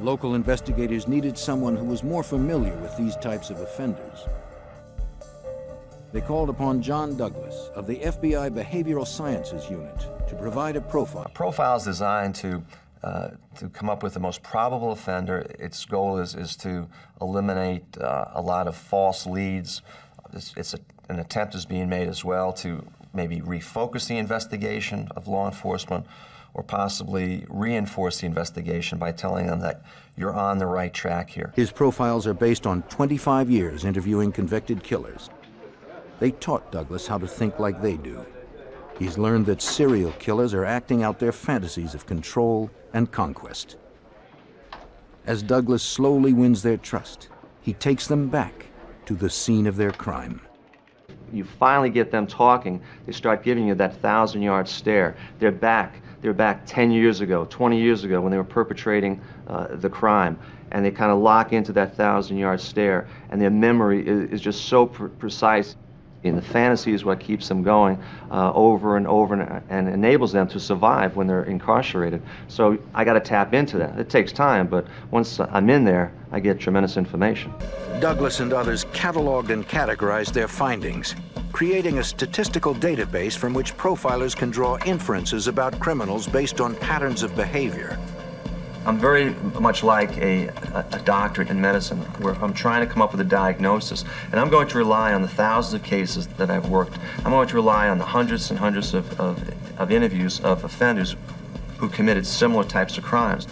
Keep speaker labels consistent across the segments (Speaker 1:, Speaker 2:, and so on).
Speaker 1: Local investigators needed someone who was more familiar with these types of offenders. They called upon John Douglas of the FBI Behavioral Sciences Unit to provide a profile. A
Speaker 2: profile is designed to uh, to come up with the most probable offender. Its goal is, is to eliminate uh, a lot of false leads. It's, it's a, an attempt is being made as well to maybe refocus the investigation of law enforcement or possibly reinforce the investigation by telling them that you're on the right track here.
Speaker 1: His profiles are based on 25 years interviewing convicted killers. They taught Douglas how to think like they do. He's learned that serial killers are acting out their fantasies of control and conquest. As Douglas slowly wins their trust, he takes them back to the scene of their crime.
Speaker 2: You finally get them talking, they start giving you that thousand yard stare. They're back. They're back 10 years ago, 20 years ago when they were perpetrating uh, the crime. And they kind of lock into that thousand yard stare. And their memory is, is just so pr precise. And the fantasy is what keeps them going uh, over and over and, and, enables them to survive when they're incarcerated. So I got to tap into that. It takes time, but once I'm in there, I get tremendous information.
Speaker 1: Douglas and others cataloged and categorized their findings, creating a statistical database from which profilers can draw inferences about criminals based on patterns of behavior.
Speaker 2: I'm very much like a, a, a, doctorate in medicine where I'm trying to come up with a diagnosis. And I'm going to rely on the thousands of cases that I've worked. I'm going to rely on the hundreds and hundreds of, of, of interviews of offenders who committed similar types of crimes.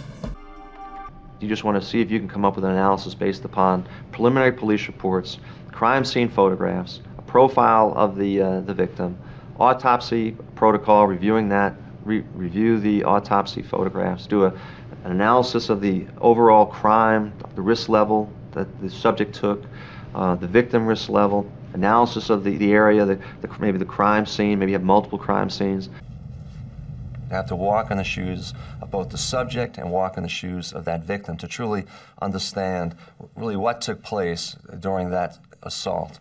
Speaker 2: You just want to see if you can come up with an analysis based upon preliminary police reports, crime scene photographs, a profile of the, uh, the victim, autopsy protocol, reviewing that, re review the autopsy photographs, do a an analysis of the overall crime, the risk level that the subject took, uh, the victim risk level, analysis of the, the area, the, the, maybe the crime scene, maybe you have multiple crime scenes. Have to walk in the shoes of both the subject and walk in the shoes of that victim to truly understand really what took place during that assault.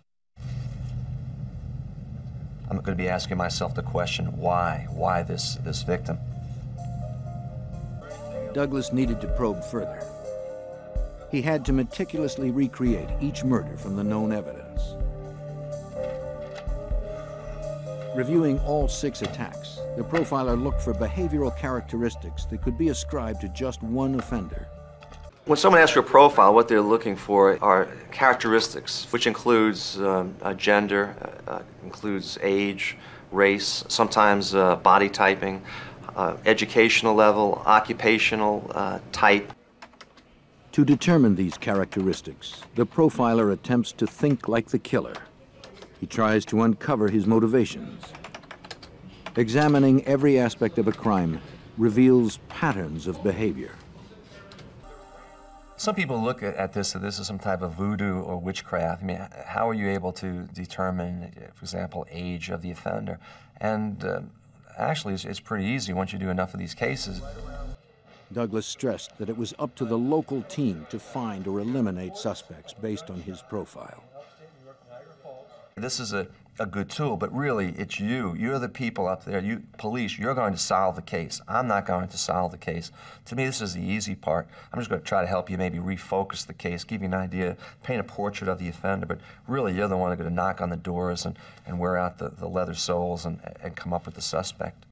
Speaker 2: I'm going to be asking myself the question, why? Why this, this victim?
Speaker 1: Douglas needed to probe further. He had to meticulously recreate each murder from the known evidence. Reviewing all six attacks, the profiler looked for behavioral characteristics that could be ascribed to just one offender.
Speaker 2: When someone asks for a profile, what they're looking for are characteristics, which includes um, gender, uh, uh, includes age, race, sometimes uh, body typing, uh, educational level, occupational uh, type.
Speaker 1: To determine these characteristics, the profiler attempts to think like the killer. He tries to uncover his motivations. Examining every aspect of a crime reveals patterns of behavior.
Speaker 2: Some people look at, this as this is some type of voodoo or witchcraft. I mean, how are you able to determine, for example, age of the offender? And uh, actually it's, it's pretty easy once you do enough of these cases.
Speaker 1: Douglas stressed that it was up to the local team to find or eliminate suspects based on his profile.
Speaker 2: This is a, a good tool, but really it's you. You're the people up there, you police, you're going to solve the case. I'm not going to solve the case. To me, this is the easy part. I'm just going to try to help you maybe refocus the case, give you an idea, paint a portrait of the offender, but really you're the one who's going to knock on the doors and, and wear out the, the leather soles and, and come up with the suspect.